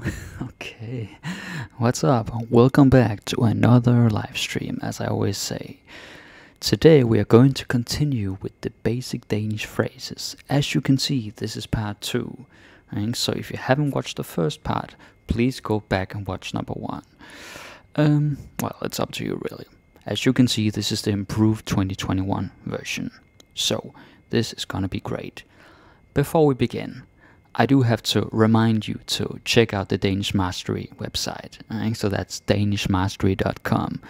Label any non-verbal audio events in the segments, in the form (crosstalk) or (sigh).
(laughs) okay, what's up? Welcome back to another live stream, as I always say. Today we are going to continue with the basic Danish phrases. As you can see, this is part 2. And so if you haven't watched the first part, please go back and watch number 1. Um, well, it's up to you really. As you can see, this is the improved 2021 version. So, this is gonna be great. Before we begin, I do have to remind you to check out the Danish Mastery website. Right? So that's danishmastery.com,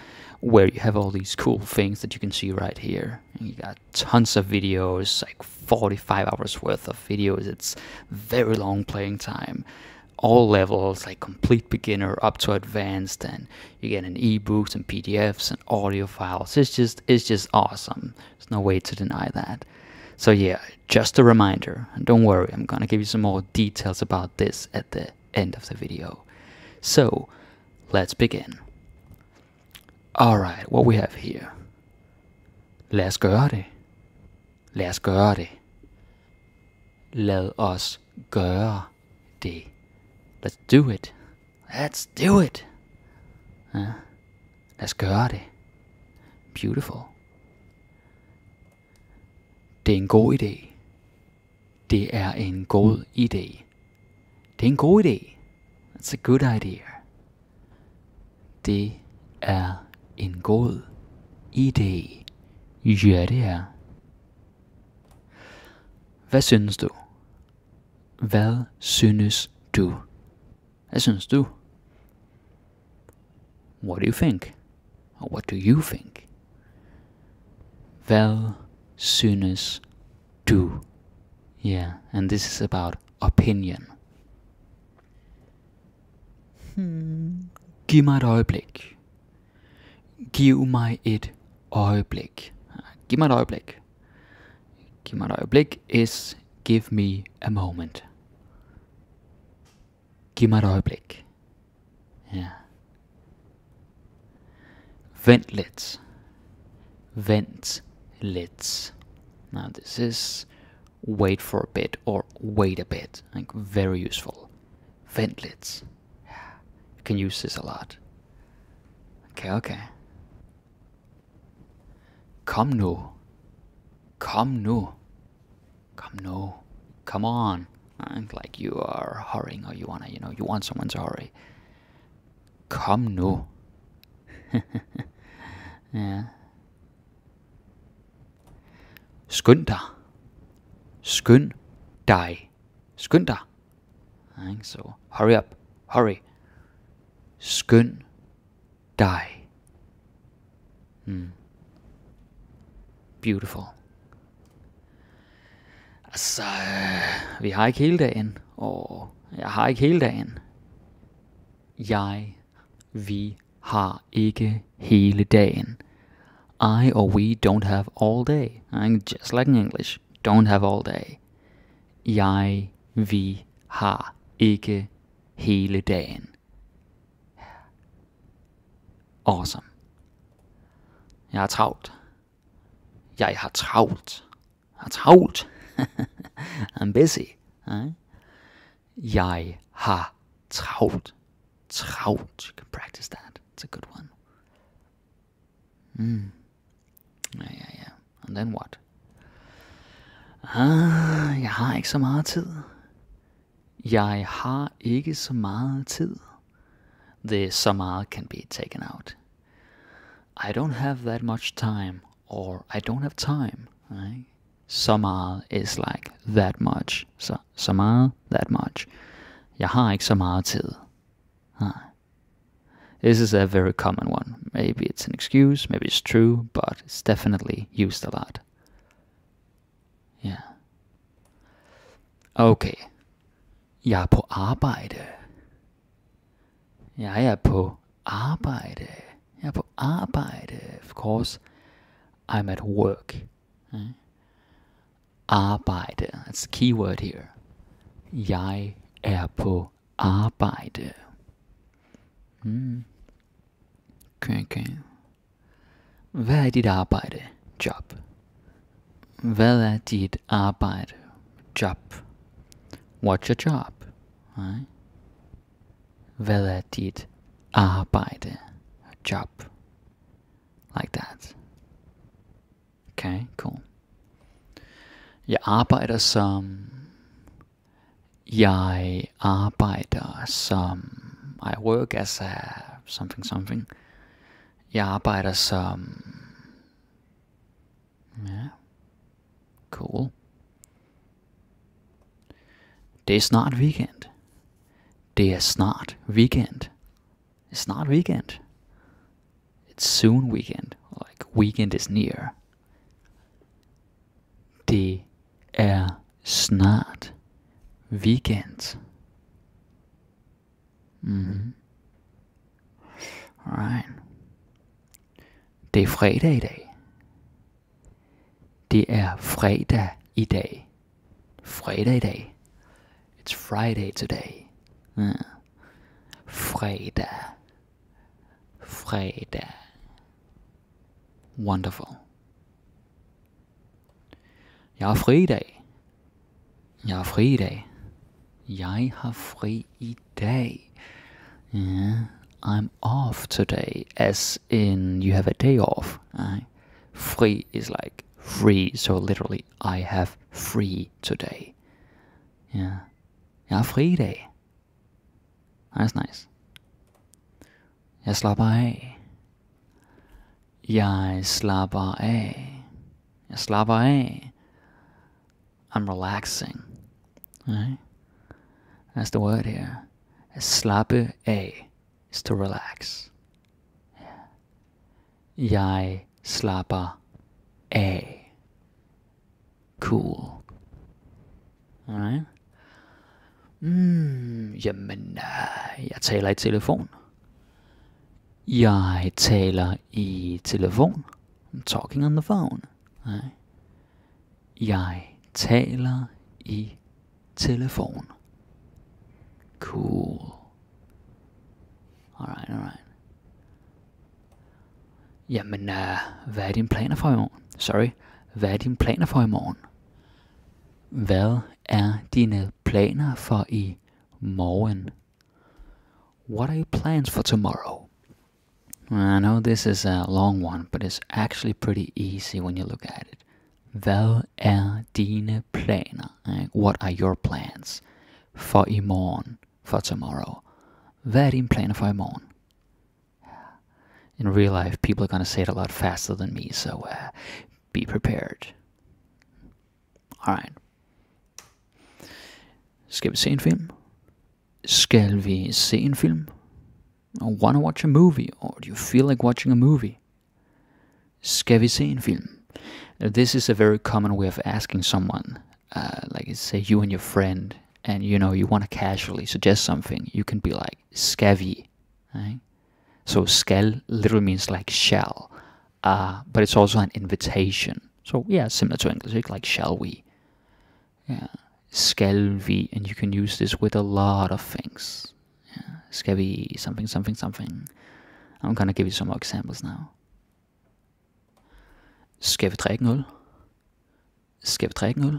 where you have all these cool things that you can see right here. You got tons of videos, like 45 hours worth of videos. It's very long playing time. All levels, like complete beginner up to advanced, and you get an ebooks and PDFs and audio files. It's just it's just awesome. There's no way to deny that. So yeah, just a reminder, and don't worry, I'm gonna give you some more details about this at the end of the video. So, let's begin. Alright, what we have here. Os gøre det. Os gøre det. Lad os gøre det. Let's do it. Let's do it. Lad os gøre det. Beautiful. Det er en god idé. Det er en god idé. Det er en god idé. That's a good idea. Det er en god idé. Ja, det er. Hvad synes du? Hvad synes du? Hvad synes du? What do you think? Or what do you think? Hvad synes du? Yeah, and this is about opinion. Hmm. Giv mig et øjeblik. Giv mig et øjeblik. Giv mig et øjeblik. Giv mig et øjeblik is give me a moment. Giv mig et øjeblik. Ja. Yeah. Vent lidt. Vent lidt. Now this is wait for a bit or wait a bit. Like very useful. Ventlets. You can use this a lot. Okay, okay. Come nu. come nu. Come nu. Come on. And like you are hurrying or you wanna, you know, you want someone to hurry. Come nu. (laughs) yeah. Skynd dig. Skynd dig. Skynd dig. Ikke? Så hurry up. Hurry. Skynd dig. Mm. Beautiful. Altså, øh, vi har ikke hele dagen, og jeg har ikke hele dagen. Jeg, vi har ikke hele dagen. I or we don't have all day. Just like in English, don't have all day. Jeg, vi har ikke hele dagen. Awesome. Jeg har travlt. Jeg har travlt. Jeg har travlt. (laughs) I'm busy. Right? Jeg har travlt. Travlt. You can practice that. It's a good one. Mm. Yeah, yeah, yeah. And then what? Ah, jeg har ikke så meget tid. Jeg har ikke så meget tid. The så meget can be taken out. I don't have that much time, or I don't have time. Right? Så meget is like that much. Så, så meget, that much. Jeg har ikke så meget tid. Nej. This is a very common one. Maybe it's an excuse, maybe it's true, but it's definitely used a lot. Yeah. Okay. Jeg er på arbejde. Jeg er på arbejde. Jeg er på arbejde. Of course, I'm at work. Okay? Arbejde. That's the key word here. Jeg er på arbejde. Mm. Okay, okay. Hvad er dit arbejde? Job. Hvad er dit arbejde? Job. What's your job? Right? Hvad er dit arbejde? Job. Like that. Okay, cool. Jeg arbejder som... Jeg arbejder som... I work as a something something. Jeg arbejder som... Ja. Cool. Det er snart weekend. Det er snart weekend. Det er snart weekend. It's soon weekend. Like weekend is near. Det er snart weekend. Mhm. Alright. Det er fredag i dag. Det er fredag i dag. Fredag i dag. It's Friday today. Ja. Fredag. Fredag. Wonderful. Jeg har fri i dag. Jeg har fri i dag. Jeg har fri i dag. Ja. I'm off today, as in you have a day off. Free is like free, so literally I have free today. Yeah. Fri dag. That's nice. Jeg slapper af. Jeg slapper af. Jeg slapper af. I'm relaxing. Right? That's the word here. Slappe af is to relax. Jeg slapper af. Cool. Alright? Mm, jamen, øh, jeg taler i telefon. Jeg taler i telefon. I'm talking on the phone. Right? Jeg taler i telefon. Cool. Alright, alright. Jamen, uh, hvad er dine planer for i morgen? Sorry, hvad er dine planer for i morgen? Hvad er dine planer for i morgen? What are your plans for tomorrow? I know this is a long one, but it's actually pretty easy when you look at it. Hvad er dine planer? What are your plans for i morgen, for tomorrow? Hvad er dine planer for i morgen? In real life, people are going to say it a lot faster than me, so uh, be prepared. Alright. Skal vi se en film? Skal vi se en film? Or wanna watch a movie? Or do you feel like watching a movie? Skal vi se en film? This is a very common way of asking someone. Uh, like say you and your friend, and you know you want to casually suggest something. You can be like skal right? So skal literally means like shall, uh, but it's also an invitation. So yeah, similar to English, like shall we? Yeah skal vi, and you can use this with a lot of things. Yeah. Skal vi something, something, something. I'm gonna give you some more examples now. Skal vi drikke en? Skal vi drikke?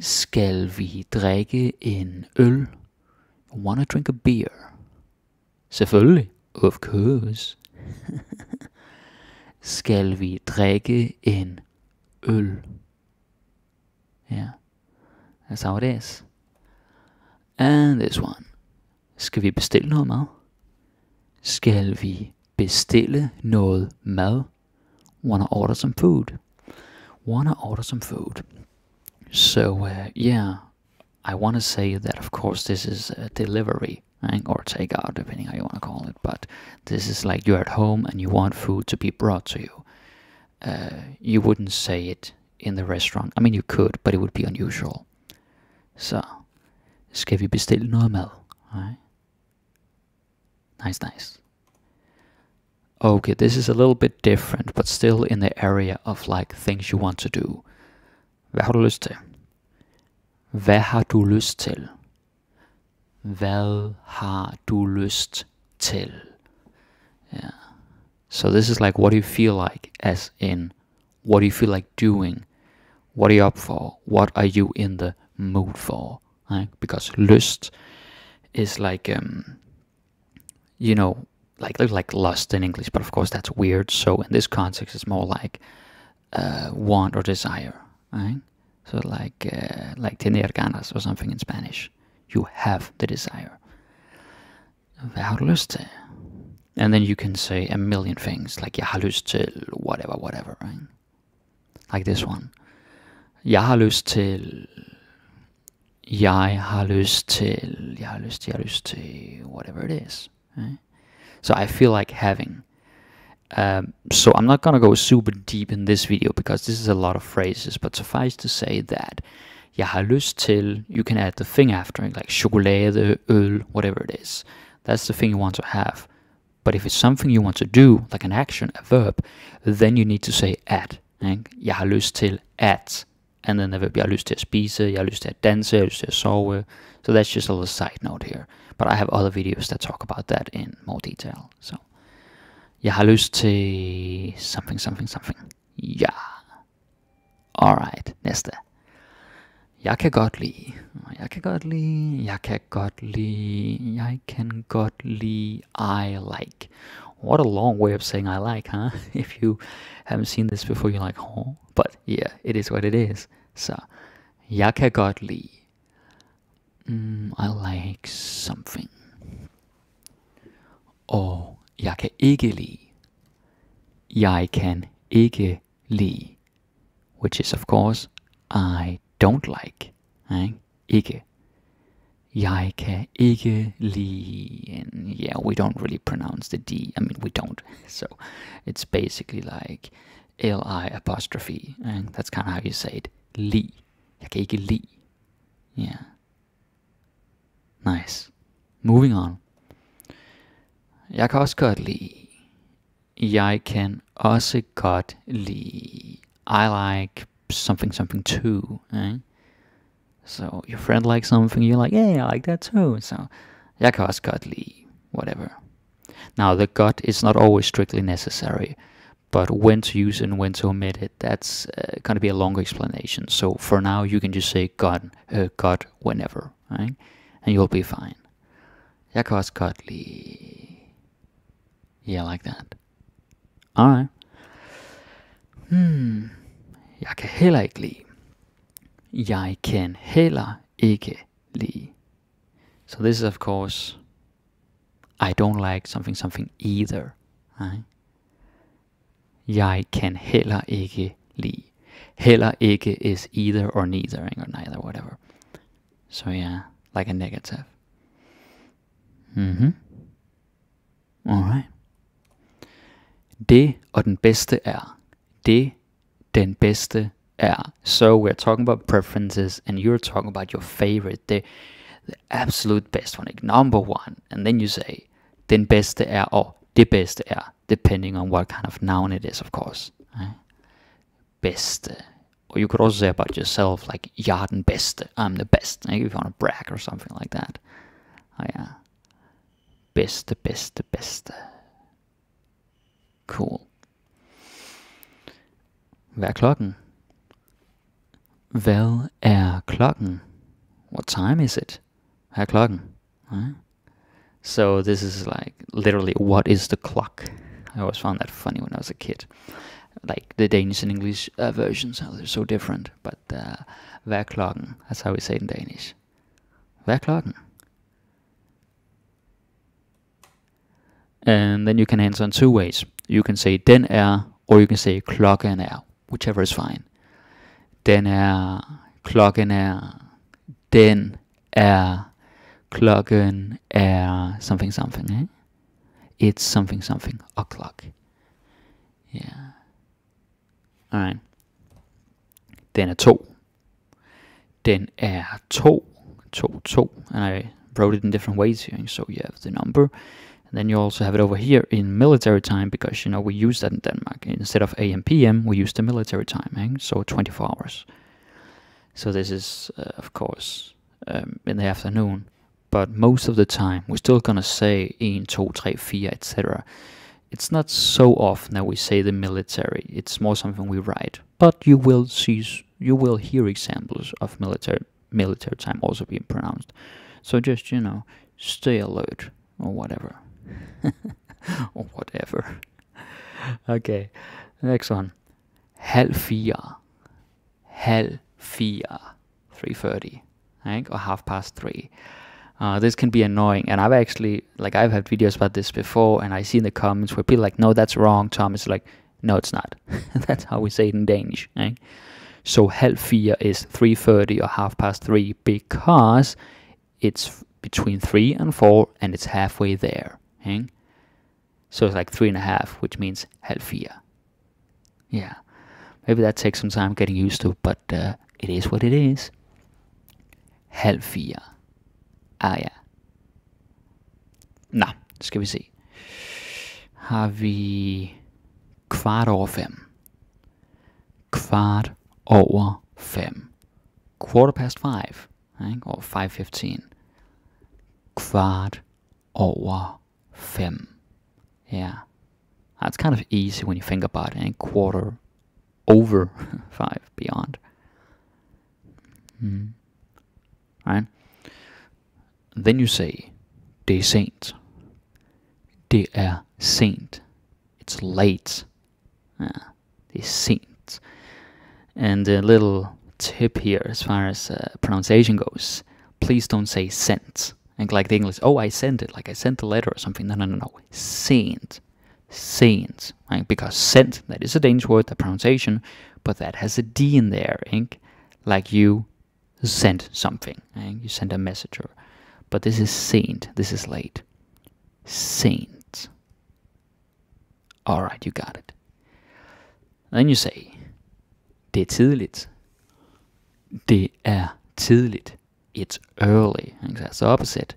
Skal vi drikke en øl? Wanna drink a beer? Selvfølgelig. Of course. (laughs) Skal vi drikke en øl? Ja. Yeah. That's how it is. And this one. Skal vi bestille noget mad? Skal vi bestille noget mad? Wanna order some food? Wanna order some food? So, uh, yeah, I want to say that, of course, this is a delivery right? or takeout, depending how you want to call it. But this is like you're at home and you want food to be brought to you. Uh, you wouldn't say it in the restaurant. I mean, you could, but it would be unusual. Så skal vi bestille noget mad. Right? Nice, nice. Okay, this is a little bit different, but still in the area of like things you want to do. Hvad har du lyst til? Hvad har du lyst til? Hvad har du lyst til? Yeah. So this is like what do you feel like as in what do you feel like doing? What are you up for? What are you in the mood for? Right? Because lust is like um, you know, like like lust in English, but of course that's weird. So in this context, it's more like uh, want or desire, right? So like uh, like tener ganas or something in Spanish. You have the desire. Til? And then you can say a million things like jeg har til whatever, whatever, right? Like this one. Jeg har lyst til jeg har lyst til jeg har lyst jeg har lyst til whatever it is. Right? So I feel like having um, so I'm not gonna go super deep in this video because this is a lot of phrases, but suffice to say that jeg har lyst til, you can add the thing after like chokolade, øl, whatever it is. That's the thing you want to have. But if it's something you want to do, like an action, a verb, then you need to say at. Ikke? Jeg har lyst til at. And then the verb, jeg har lyst til at spise, jeg har lyst til at danse, jeg har lyst til at sove. So that's just a little side note here. But I have other videos that talk about that in more detail. So, jeg har lyst til something, something, something. Ja. Alright, næste. Jeg kan godt lide, jeg kan godt lide, jeg kan godt lide, jeg kan godt lide, I like. What a long way of saying I like, huh? (laughs) If you haven't seen this before, you're like, oh. But yeah, it is what it is. So, jeg kan godt lide. Mm, I like something. Og jeg kan ikke lide. Jeg kan ikke lide. Which is of course, I don't like. Ikke? Ikke. Jeg kan ikke lide. And yeah, we don't really pronounce the D. I mean, we don't. (laughs) So it's basically like L-I apostrophe. And that's kind of how you say it. Li. Jeg kan ikke lide. Yeah. Nice. Moving on. Jeg kan også godt lide. Jeg kan også godt lide. I like something something too. Eh? So your friend likes something, you're like, yeah, I like that too. So jeg kan også godt lide whatever. Now the gut is not always strictly necessary, but when to use and when to omit it, that's uh, going to be a longer explanation. So for now, you can just say gut, uh, gut whenever, right? And you'll be fine. Jeg kan også godt lide. Yeah, like that. Alright. Hmm. Jeg kan heller ikke lide. Jeg kan heller ikke lide. So this is of course I don't like something something either. Right? Jeg kan heller ikke lide. Heller ikke is either or neither or neither whatever. So yeah, like a negative. Mhm. Alright. Det og den bedste er. Det den bedste er. So we're talking about preferences and you're talking about your favorite. The, the absolute best one, like number one. And then you say den bedste er og det bedste er. Depending on what kind of noun it is, of course. Right? Bedste. Or you could also say about yourself, like, jeg den bedste. I'm the best. Like, if you want to brag or something like that. Oh yeah. Bedste, bedste, bedste. Cool. Hvad er klokken? Hvad er klokken? What time is it? Hvad er klokken? Right? So this is like literally what is the clock? I always found that funny when I was a kid. Like the Danish and English uh, versions, they're so different. But uh, hvad er klokken? That's how we say it in Danish. Hvad er klokken? And then you can answer in two ways. You can say den er, or you can say klokken er, whichever is fine. Den er, klokken er, den er, klokken er something something, eh? It's something something o'clock. Yeah. Alright. Den er to. Den er to. To, to. And I wrote it in different ways here. So you have the number. And then you also have it over here in military time because, you know, we use that in Denmark. Instead of AM, PM, we use the military time. Eh? So 24 hours. So this is, uh, of course, um, in the afternoon. But most of the time, we're still going to say 1, 2, 3, 4, etc. It's not so often that we say the military. It's more something we write. But you will see, you will hear examples of military military time also being pronounced. So just you know, stay alert, or whatever. (laughs) or whatever. okay, next one. Halv fire. Halv fire. 3.30, right? Or half past 3. Uh, this can be annoying, and I've actually, like, I've had videos about this before, and I see in the comments where people like, no, that's wrong, Tom. It's like, no, it's not. (laughs) that's how we say it in Danish, right? So halv is 3.30 or half past 3 because it's between 3 and 4 and it's halfway there. So it's like 3 and a half, which means halv. Yeah. Maybe that takes some time getting used to, but uh, it is what it is. Halv. Ah ja. Nå, skal vi se. Har vi kvart over fem. Kvart over 5. Quarter past 5, ikke? or 5.15. Kvart over 5. Yeah. That's kind of easy when you think about it. And quarter over (laughs) 5, beyond. Mm. Right? Then you say, det er sent. Det er sent. It's late. Yeah, det sent. And a little tip here as far as uh, pronunciation goes please don't say sent. And like the English, oh, I sent it, like I sent a letter or something. No, no, no, no. Sent. Sent. Right? Because sent, that is a Danish word, the pronunciation, but that has a D in there, right? like you sent something, right? you sent a message. Or, but this is sent, this is late. Sent. Alright, you got it. Then you say, Det er tidligt. Det er tidligt. It's early. That's the opposite.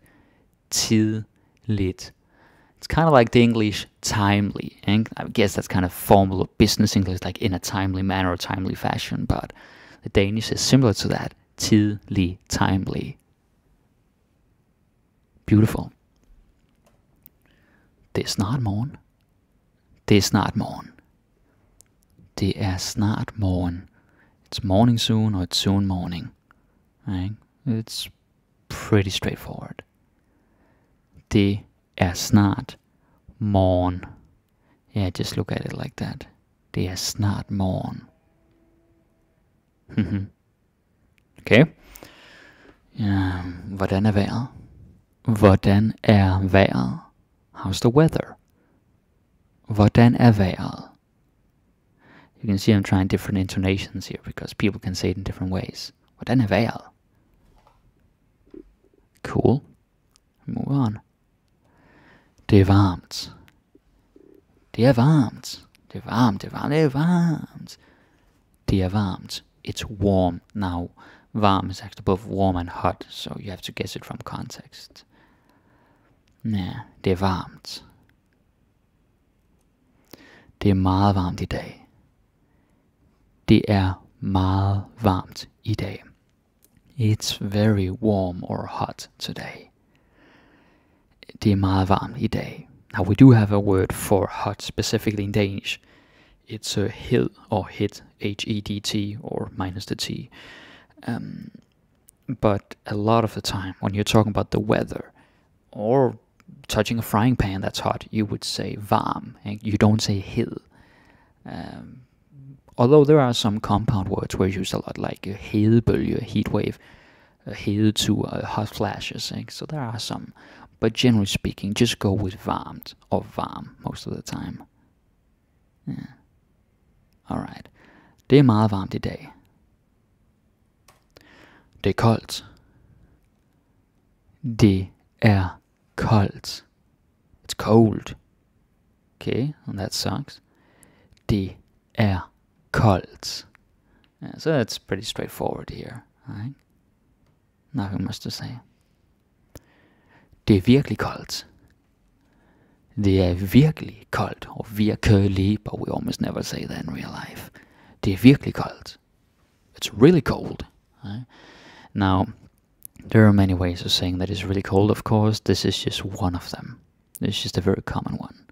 Tidligt. It's kind of like the English timely. And I guess that's kind of formal business English, like in a timely manner or timely fashion. But the Danish is similar to that. Tidlig, timely. Beautiful. Det er snart morgen. Det er snart morgen. Det er snart morgen. It's morning soon or it's soon morning. Right? It's pretty straightforward. Det er snart morgen. Yeah, just look at it like that. Det er snart morgen. okay. Ja, hvordan er vejret? Hvordan er vejret? How's the weather? Hvordan er vejret? You can see I'm trying different intonations here because people can say it in different ways. Hvordan er vejret? Cool. Move on. Det er varmt. Det er varmt. Det er varmt, det er varmt, det er varmt. Det er varmt. It's warm. Now, varm is actually both warm and hot, so you have to guess it from context. Ja, det er varmt. Det er meget varmt i dag. Det er meget varmt i dag. It's very warm or hot today. Det er meget varmt i dag. Now we do have a word for hot specifically in Danish. It's a hed or hit, H-E-D-T or minus the T. Um, but a lot of the time when you're talking about the weather or touching a frying pan that's hot, you would say varm. And you don't say hed. Um, although there are some compound words where used a lot, like hedebølge, heat wave, hede to uh, hot flashes. So there are some, but generally speaking, just go with varmt or varm most of the time. Yeah. All right. Det er meget varmt i dag. Det er koldt. Det er koldt. It's cold. Okay, and that sucks. Det er koldt. Yeah, so that's pretty straightforward here. Right? Nothing much to say. Det er virkelig koldt. Det er og virkelig, but we almost never say that in real life. Det er virkelig. It's really cold. Right? Now, there are many ways of saying that it's really cold, of course. This is just one of them. It's just a very common one.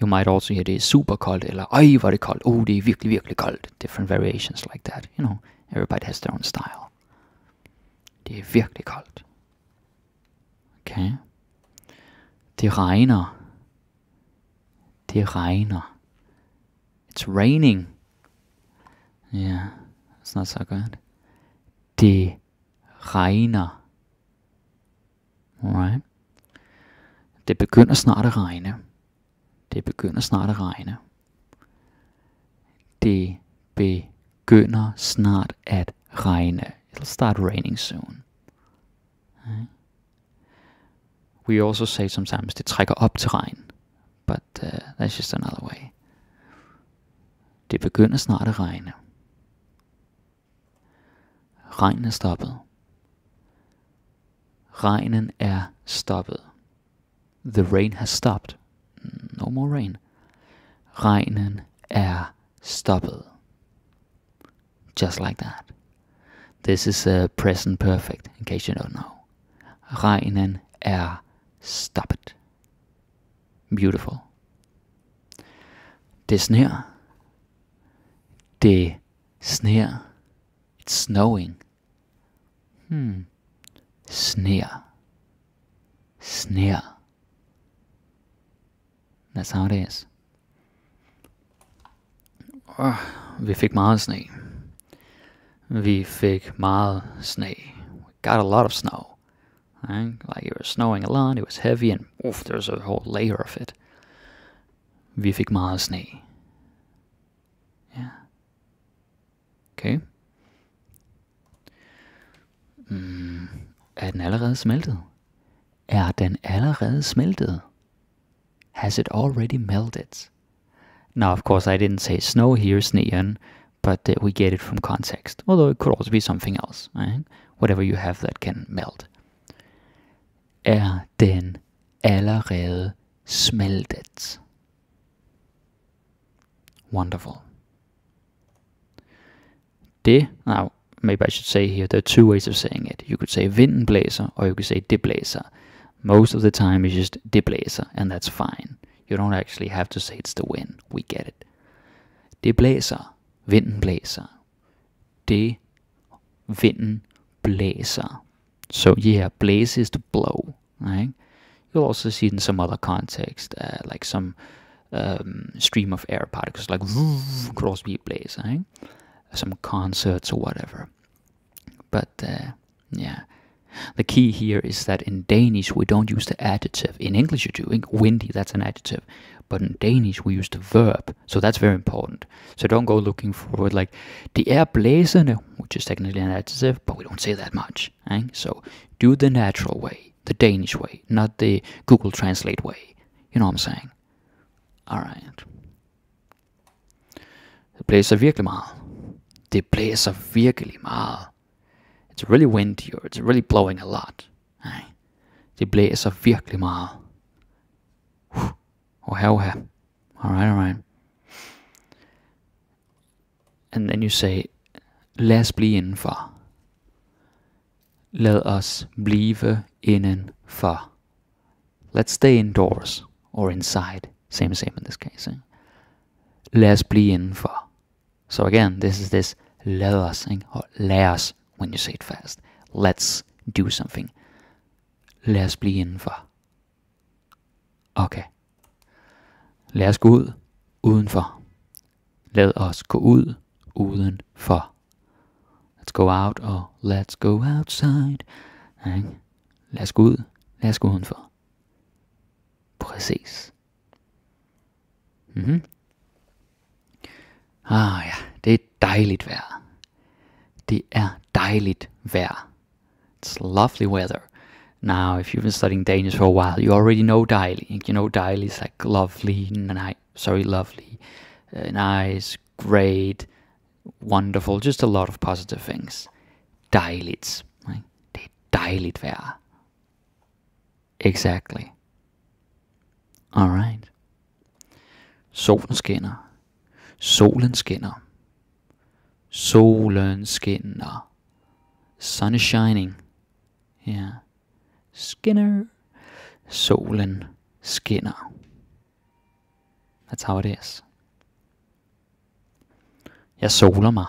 You might also hear det er super koldt, eller ej, var det koldt, oh, det er virkelig, virkelig koldt. Different variations like that, you know. Everybody has their own style. Det er virkelig koldt. Okay. Det regner. Det regner. It's raining. Yeah, it's not so good. Det regner. Alright. Det begynder snart at regne. Det begynder snart at regne. Det begynder snart at regne. It'll start raining soon. Okay. We also say sometimes det trækker op til regn. But uh, that's just another way. Det begynder snart at regne. Regnen er stoppet. Regnen er stoppet. The rain has stopped. No more rain. Regnen er stoppet. Just like that. This is a present perfect, in case you don't know. Regnen er stoppet. Beautiful. Det sner. Det sner. It's snowing. Hmm. Sneer. Sner. That's how it is. Oh, vi fik meget sne. Vi fik meget sne. We got a lot of snow. Right? Like it was snowing a lot, it was heavy, and oof, there's a whole layer of it. Vi fik meget sne. Ja. Okay. Mm, er den allerede smeltet? Er den allerede smeltet? Has it already melted? Now, of course, I didn't say snow here, sneen, but uh, we get it from context. Although it could also be something else, right? Whatever you have that can melt. Er den allerede smeltet? Wonderful. Det, now, maybe I should say here, there are two ways of saying it. You could say vinden blæser, or you could say det blæser. Most of the time it's just blæser, and that's fine. You don't actually have to say it's the wind. We get it. Det blæser. Vinden blæser. Det vinden. So yeah, blaze is to blow, right? You'll also see it in some other context, uh, like some um, stream of air particles, like could also blaze, right? Some concerts or whatever. But uh, yeah, the key here is that in Danish we don't use the adjective. In English you do. In windy, that's an adjective. But in Danish we use the verb. So that's very important. So don't go looking for like the er blæsende, which is technically an adjective, but we don't say that much. Right? So do the natural way, the Danish way, not the Google Translate way. You know what I'm saying? Alright. Det blæser virkelig meget. Det blæser virkelig meget. It's really windy or it's really blowing a lot. Nej. Det blæser virkelig meget. Oha, oha. Alright, alright. And then you say, lad os blive indenfor. Lad os blive indenfor. Let's stay indoors or inside. Same, same in this case. Eh? Lad os blive indenfor. So again, this is this lad os, ikke? or lad os when you say it fast. Let's do something. Lad os blive indenfor. Okay. Lad os gå ud udenfor. Lad os gå ud udenfor. Let's go out or let's go outside. Okay. Lad os gå ud. Lad os gå udenfor. Præcis. Mm-hmm. Ah ja, det er dejligt vejr. Det er dejligt vejr. It's lovely weather. Now, if you've been studying Danish for a while, you already know dejlig. You know dejlig is like lovely, ni- sorry, lovely, uh, nice, great, wonderful, just a lot of positive things. Dejligt. Right? Det er dejligt vejr. Exactly. Alright. Solen skinner. Solen skinner. Solen skinner. Sun is shining. Yeah. Skinner. Solen skinner. That's how it is. Jeg soler mig.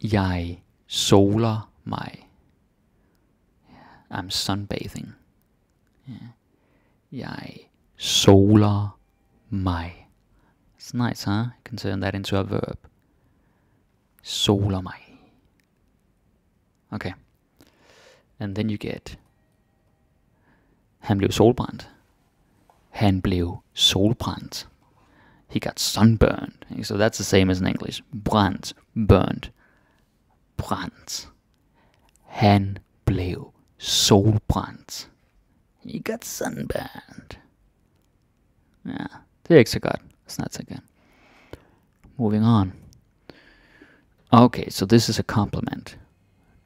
Jeg soler mig. I'm sunbathing. Yeah. Jeg soler mig. It's nice, huh? You can turn that into a verb. Soler mig. Okay. And then you get Han blev solbrændt. Han blev solbrændt. He got sunburned. So that's the same as in English. Brændt, burned. Brændt. Han blev solbrændt. He got sunburned. Yeah, det er ikke så godt. It's not so good. Moving on. Okay, so this is a compliment.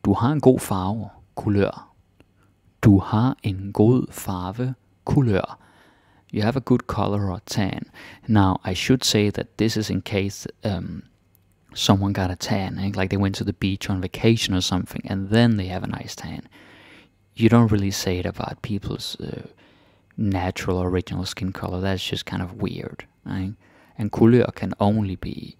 Du har en god farve, kulør. Du har en god farve, kulør. You have a good color or tan. Now, I should say that this is in case um, someone got a tan, eh? like they went to the beach on vacation or something, and then they have a nice tan. You don't really say it about people's uh, natural original skin color. That's just kind of weird. Right? And couleur can only be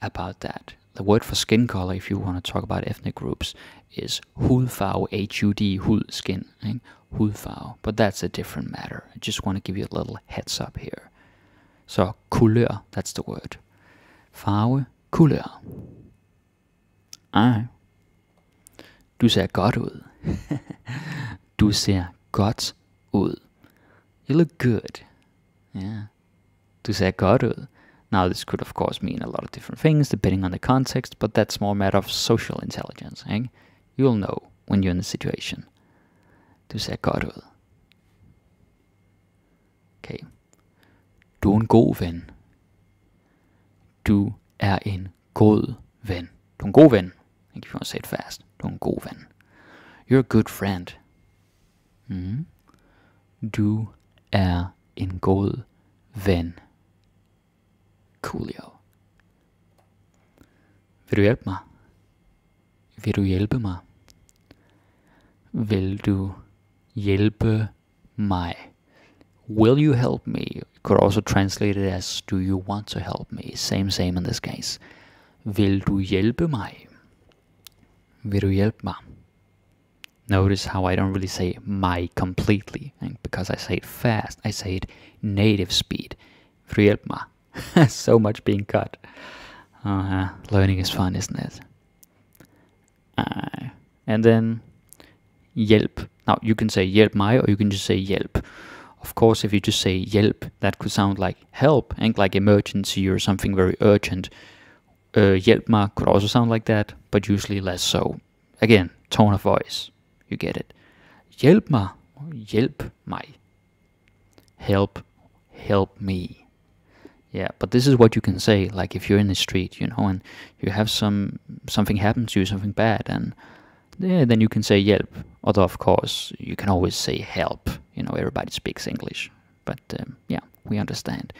about that. The word for skin color, if you want to talk about ethnic groups, is hudfarve, H-U-D, hud, skin, eh? right? hudfarve. But that's a different matter. I just want to give you a little heads up here. So couleur, that's the word. Farve, couleur. Ej. Du ser godt ud. (laughs) du ser godt ud. You look good. Yeah. Du ser godt ud. Now, this could, of course, mean a lot of different things depending on the context, but that's more a matter of social intelligence. Eh? You'll know when you're in the situation. Du ser godt ud. Okay. Du er en god ven. Du er en god ven. Du er en god ven. If you want to say it fast. Du er en god ven. You're a good friend. Mm. Du er en god ven. Coolio. Vil du hjælpe mig? Vil du hjælpe mig? Vil du hjælpe mig? Will you help me? You could also translate it as Do you want to help me? Same, same in this case. Vil du hjælpe mig? Vil du hjælpe mig? Notice how I don't really say my completely because I say it fast. I say it native speed. Vil du hjælpe mig? (laughs) so much being cut. Uh, learning is fun, isn't it? Uh, and then Yelp. Now you can say Yelp my or you can just say Yelp. Of course, if you just say Yelp, that could sound like help and like emergency or something very urgent. Uh, Hjælp could also sound like that, but usually less so. Again, tone of voice. You get it. Hjælp mig. Hjælp mig. Help. Help me. Yeah, but this is what you can say. Like if you're in the street, you know, and you have some something happens to you, something bad, and yeah, then you can say help. Although of course you can always say help. You know, everybody speaks English, but um, yeah, we understand.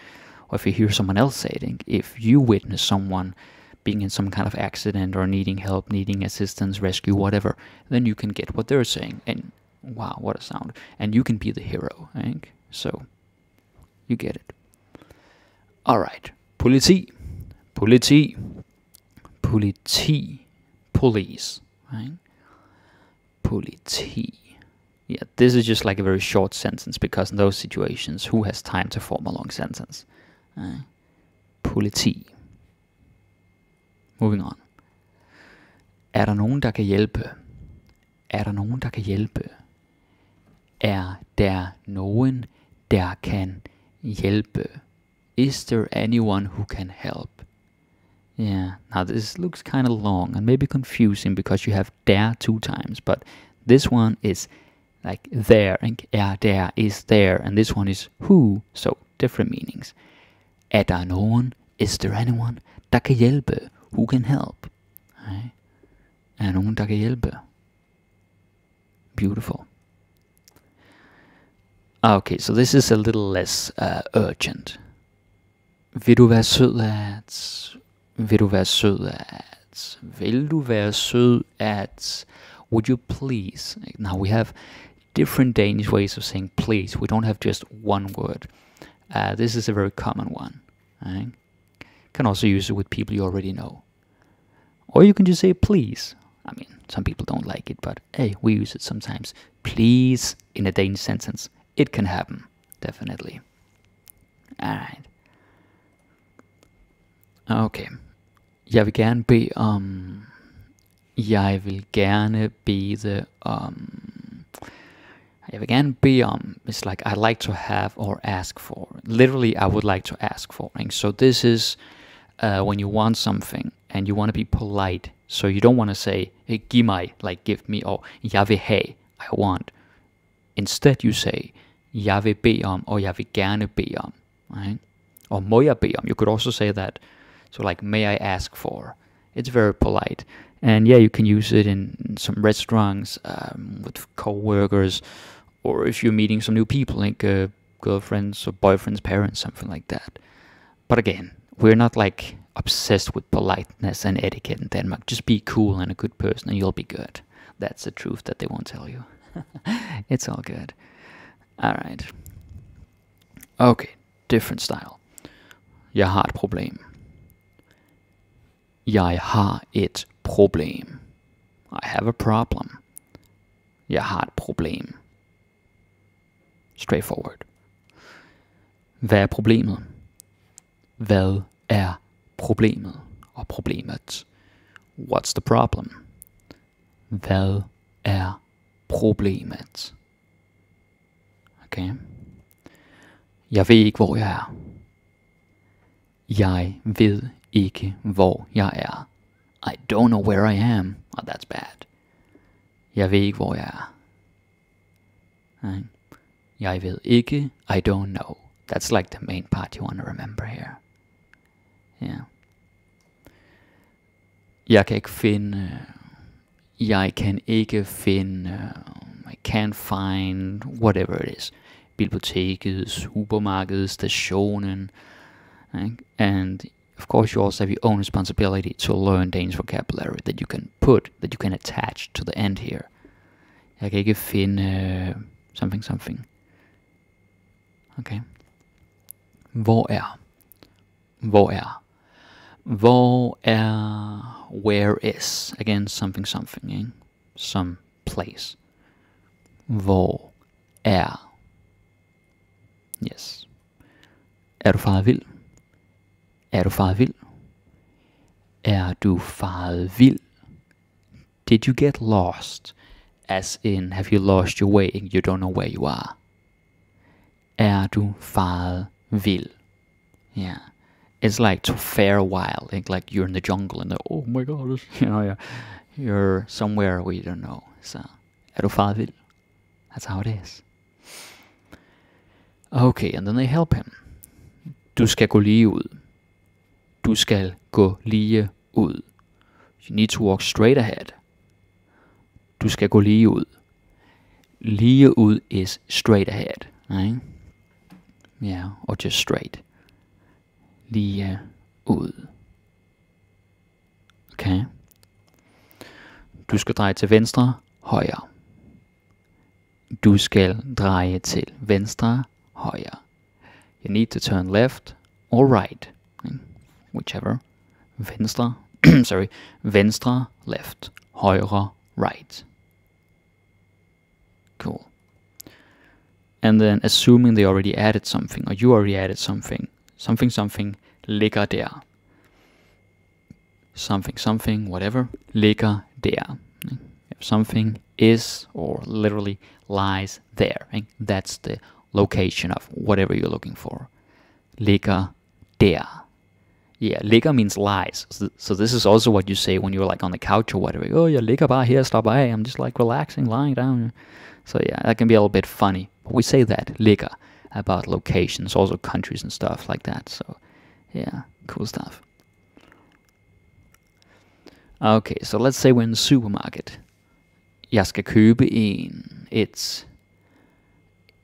Or if you hear someone else saying, if you witness someone being in some kind of accident or needing help, needing assistance, rescue, whatever, then you can get what they're saying. And wow, what a sound! And you can be the hero. Right? So you get it. Alright. Politi. Politi. Politi. Police. Right? Politi. Yeah, this is just like a very short sentence because in those situations, who has time to form a long sentence? Uh, politi. Moving on. Er der nogen, der kan hjælpe? Er der nogen, der kan hjælpe? Er der nogen, der kan hjælpe? Is there anyone who can help? Yeah, now this looks kind of long and maybe confusing because you have there two times, but this one is like there and er there is there, and this one is who, so different meanings. Er der nogen? Is there anyone? Der kan hjælpe. Who can help? Right? Er der nogen, der kan hjælpe? Beautiful. Okay, so this is a little less uh, urgent. Vil du være sød at... Vil du være sød at... Vil du være sød at... Would you please? Now we have different Danish ways of saying please. We don't have just one word. Uh, this is a very common one. Right? Can also use it with people you already know. Or you can just say please. I mean, some people don't like it, but hey, we use it sometimes. please in a Danish sentence. It can happen, definitely. Alright. Okay. Jeg vil gerne bede om... Jeg vil gerne bede om... Jeg vil gerne bede om... It's like I'd like to have or ask for. Literally, I would like to ask for. So this is uh, when you want something and you want to be polite. So you don't want to say, hey, giv mig, like give me, or jeg vil have, I want. Instead you say, jeg vil bede om, or jeg vil gerne bede om. Right? Or må jeg bede om. You could also say that. So like, may I ask for? It's very polite. And yeah, you can use it in some restaurants, um, with co-workers, or if you're meeting some new people, like uh, girlfriends or boyfriends, parents, something like that. But again, we're not like obsessed with politeness and etiquette in Denmark. Just be cool and a good person and you'll be good. That's the truth that they won't tell you. (laughs) it's all good. Alright. Okay, different style. Jeg har et problem. Jeg har et problem. I have a problem. Jeg har et problem. Straightforward. Hvad er problemet? Hvad er problemet og problemet? What's the problem? Hvad er problemet? Okay. Jeg ved ikke, hvor jeg er. Jeg ved ikke, hvor jeg er. I don't know where I am. og that's bad. Jeg ved ikke, hvor jeg er. Nej. Jeg ved ikke. I don't know. That's like the main part you want to remember here. Yeah. Jeg kan ikke finde... Jeg kan ikke finde... I can't find whatever it is. Biblioteket, supermarkedet, stationen. Right? And of course you also have your own responsibility to learn Danish vocabulary that you can put, that you can attach to the end here. Jeg kan ikke finde uh, something something. Okay. Hvor er? Hvor er? Hvor er? Where is? Again, something something. Ikke? Some place. Hvor er? Yes. Er du faret vild? Er du faret vild? Er du faret vild? Did you get lost? As in, have you lost your way and you don't know where you are? Er du faret vild? Yeah. It's like to fare wild, like, you're in the jungle and oh my god, (laughs) you know, you're, you're somewhere where you don't know. So, er du faret vild? That's how it is. Okay, and then they help him. Du skal gå lige ud. Du skal gå lige ud. You need to walk straight ahead. Du skal gå lige ud. Lige ud is straight ahead. Right? Yeah, or just straight. Lige ud. Okay. Du skal dreje til venstre, højre. Du skal dreje til venstre, højre. You need to turn left or right, whichever. Venstre, (clears throat) sorry, venstre, left, højre, right. Cool. And then assuming they already added something, or you already added something, something something ligger der. Something something, whatever, ligger der. If something is or literally lies there, that's the location of whatever you're looking for. Ligger der. Yeah, ligger means lies. So, this is also what you say when you're like on the couch or whatever. Oh, yeah, ligger bare here, stop by. I'm just like relaxing, lying down. So yeah, that can be a little bit funny. But we say that, ligger, about locations, also countries and stuff like that. So yeah, cool stuff. Okay, so let's say we're in the supermarket. Jeg skal købe en. It's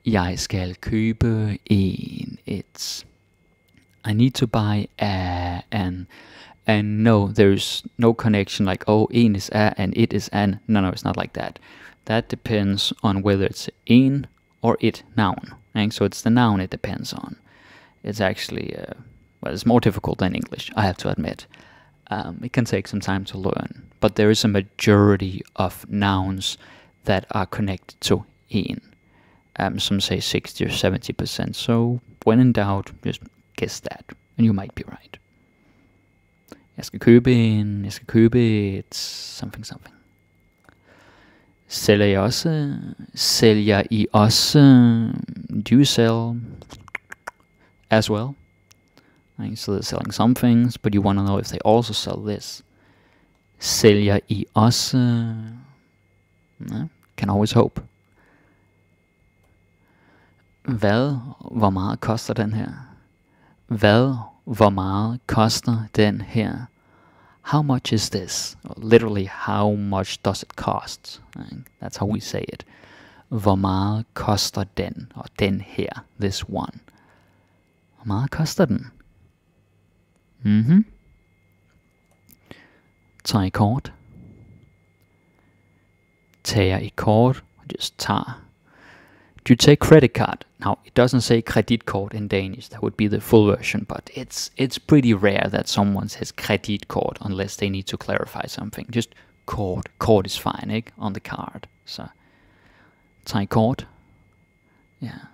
Jeg skal købe en. It's I need to buy a an and no, there's no connection like oh in is a and it is an. No, no, it's not like that. That depends on whether it's in or it noun. Right? So it's the noun it depends on. It's actually uh, well, it's more difficult than English. I have to admit. Um, it can take some time to learn, but there is a majority of nouns that are connected to in. Um, some say 60 or 70%. So when in doubt, just guess that, and you might be right. Jeg skal købe en, jeg skal købe et something something. Sælger I også? Sælger I også? Do you sell as well? Right, so they're selling some things, but you want to know if they also sell this. Sælger I også? No, eh, can always hope. Hvad, hvor meget koster den her? Hvad, hvor meget koster den her? How much is this? Literally, how much does it cost? That's how we say it. Hvor meget koster den? Og den her, this one. Hvor meget koster den? Mhm. Tager I kort? Tager I kort? Just tager. Do you take credit card? Now it doesn't say credit card in Danish. That would be the full version, but it's it's pretty rare that someone says credit card unless they need to clarify something. Just card. Card is fine, eh? On the card. So Thai card. Yeah.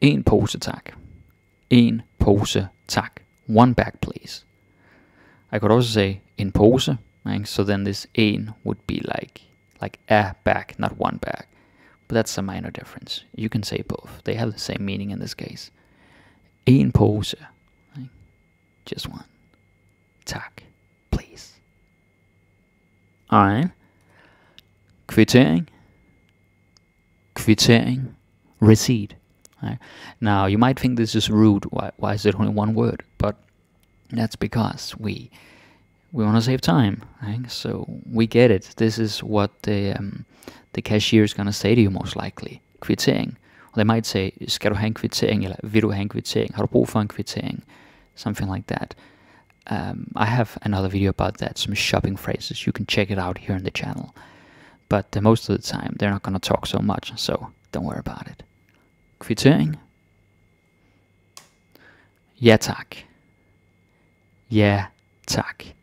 En pose tak. En pose tak. One bag please. I could also say in pose, right? so then this en would be like like eh, a bag, not one bag. But that's a minor difference. You can say both. They have the same meaning in this case. En pose. Right? Just one. Tak. Please. Alright. Kvittering. Kvittering. Receipt. Right? Now, you might think this is rude. Why, why is it only one word? But that's because we we want to save time, right? So we get it. This is what the um, the cashier is gonna say to you most likely. Kvittering. Or they might say, skal du have en kvittering, eller vil du have en kvittering? Har du brug for en kvittering? Something like that. Um, I have another video about that, some shopping phrases. You can check it out here in the channel. But uh, most of the time, they're not gonna talk so much, so don't worry about it. Kvittering. Ja tak. Ja tak.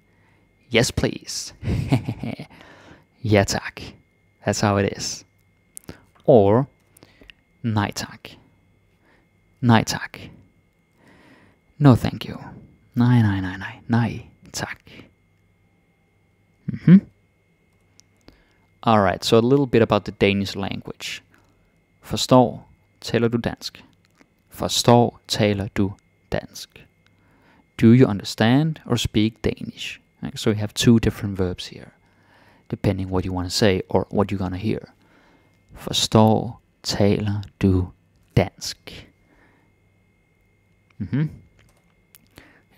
Yes, please. (laughs) ja tak. That's how it is. Or nej tak. Nej tak. No thank you. Nej, nej, nej, nej. Nej, tak. Mm-hmm. Alright, so a little bit about the Danish language. Forstår, taler du dansk? Forstår, taler du dansk? Do you understand or speak Danish? So we have two different verbs here, depending what you want to say or what you're gonna hear. Forstår, taler du dansk? Mhm.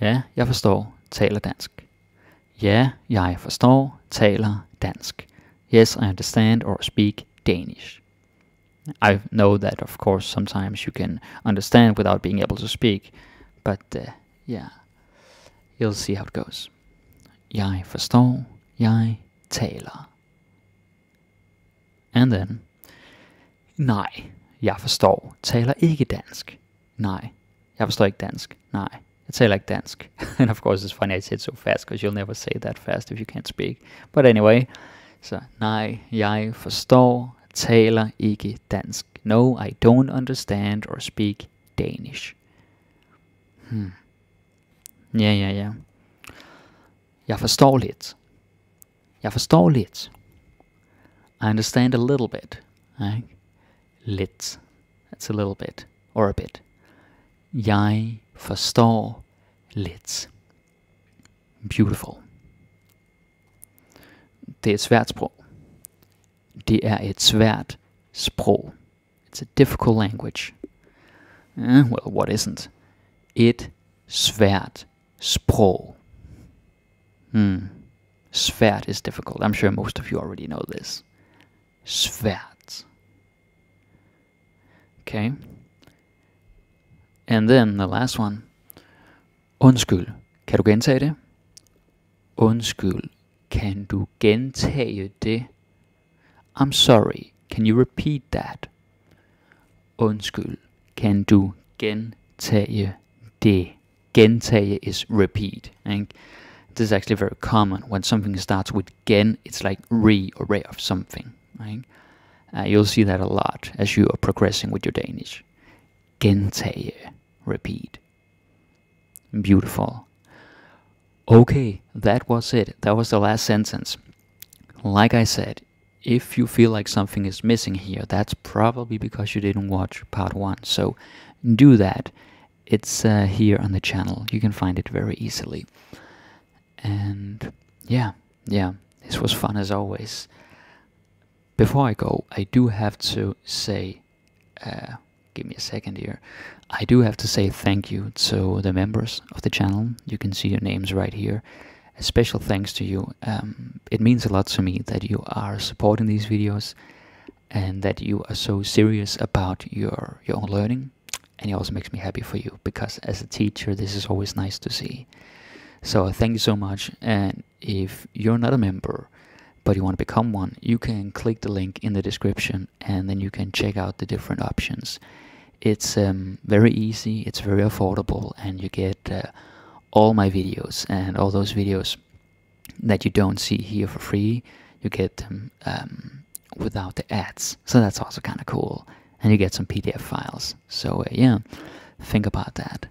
Ja, jeg forstår, taler dansk. Ja, jeg forstår, taler dansk. Yes, I understand or speak Danish. I know that, of course, sometimes you can understand without being able to speak, but uh, yeah, you'll see how it goes. Jeg forstår, jeg taler. And then, nej, jeg forstår, taler ikke dansk. Nej, jeg forstår ikke dansk. Nej, jeg taler ikke dansk. (laughs) and of course it's funny I said so fast, because you'll never say that fast if you can't speak. But anyway, så nej, jeg forstår, taler ikke dansk. No, I don't understand or speak Danish. Hmm. Ja, ja, ja. Jeg forstår lidt. Jeg forstår lidt. I understand a little bit. Right? Lidt. That's a little bit. Or a bit. Jeg forstår lidt. Beautiful. Det er et svært sprog. Det er et svært sprog. It's a difficult language. Eh, well, what isn't? Et svært sprog. Hmm. Svært is difficult. I'm sure most of you already know this. Svært. Okay. And then the last one. Undskyld. Kan du gentage det? Undskyld. Kan du gentage det? I'm sorry. Can you repeat that? Undskyld. Kan du gentage det? Gentage is repeat. Ikke? This is actually very common. When something starts with gen, it's like re or re of something. Right? Uh, you'll see that a lot as you are progressing with your Danish. Gentage, repeat. Beautiful. Okay, that was it. That was the last sentence. Like I said, if you feel like something is missing here, that's probably because you didn't watch part one. So do that. It's uh, here on the channel. You can find it very easily. And yeah, yeah, this was fun as always. Before I go, I do have to say, uh, give me a second here. I do have to say thank you to the members of the channel. You can see your names right here. A special thanks to you. Um, it means a lot to me that you are supporting these videos and that you are so serious about your, your own learning. And it also makes me happy for you because as a teacher, this is always nice to see. So thank you so much. And if you're not a member, but you want to become one, you can click the link in the description and then you can check out the different options. It's um, very easy, it's very affordable, and you get uh, all my videos and all those videos that you don't see here for free. You get them um, without the ads, so that's also kind of cool. And you get some PDF files. So uh, yeah, think about that.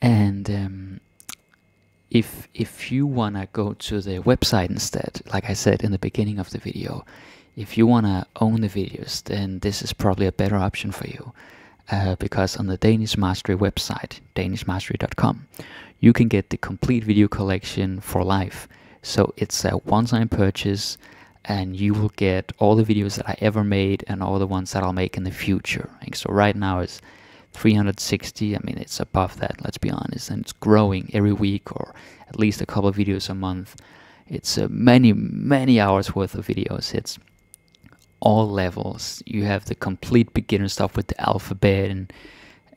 And um, if if you wanna go to the website instead, like I said in the beginning of the video, if you wanna own the videos, then this is probably a better option for you. Uh, because on the Danish Mastery website, danishmastery.com, you can get the complete video collection for life. So it's a one-time purchase, and you will get all the videos that I ever made and all the ones that I'll make in the future. So right now it's 360 i mean it's above that let's be honest and it's growing every week or at least a couple of videos a month. It's uh, many many hours worth of videos. It's all levels. You have the complete beginner stuff with the alphabet and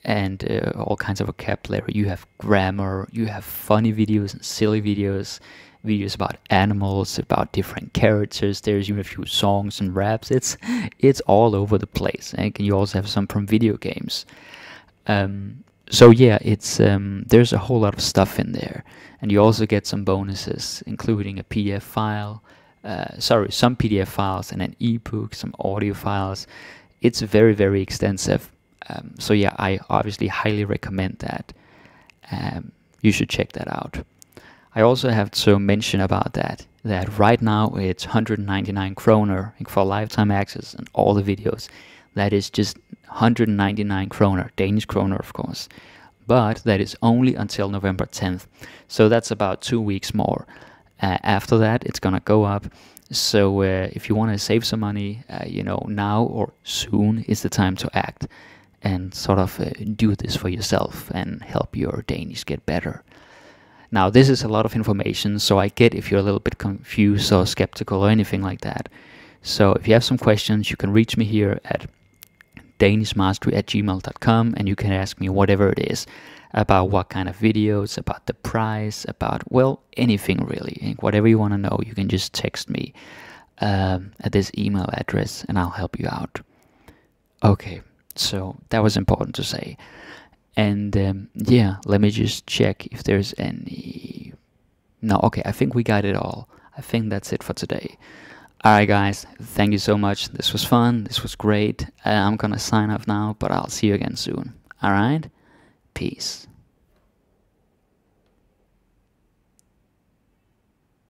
and uh, all kinds of vocabulary. You have grammar. You have funny videos and silly videos. Videos about animals about different characters. There's even a few songs and raps. It's it's all over the place. And you also have some from video games um, so yeah, it's um, there's a whole lot of stuff in there, and you also get some bonuses, including a PDF file. Uh, sorry, some PDF files and an ebook, some audio files. It's very very extensive. Um, so yeah, I obviously highly recommend that. Um, you should check that out. I also have to mention about that that right now it's 199 kroner for lifetime access and all the videos. That is just 199 kroner, Danish kroner of course. But that is only until November 10th. So that's about two weeks more. Uh, after that, it's gonna go up. So uh, if you want to save some money, uh, you know, now or soon is the time to act and sort of uh, do this for yourself and help your Danish get better. Now, this is a lot of information, so I get if you're a little bit confused or skeptical or anything like that. So if you have some questions, you can reach me here at danishmastery at gmail.com and you can ask me whatever it is about what kind of videos, about the price, about, well, anything really. Whatever you want to know, you can just text me um, at this email address and I'll help you out. Okay, so that was important to say. And um, yeah, let me just check if there's any. No, okay, I think we got it all. I think that's it for today. Alright guys, thank you so much. This was fun. This was great. Uh, I'm gonna sign off now, but I'll see you again soon. Alright? Peace.